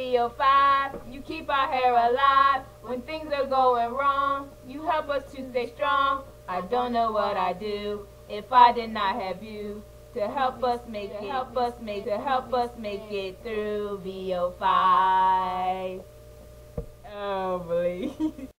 VO5 You keep our hair alive when things are going wrong. You help us to stay strong. I don't know what I'd do if I did not have you to help us make it, help us make to help us make it through VO5. Oh, please.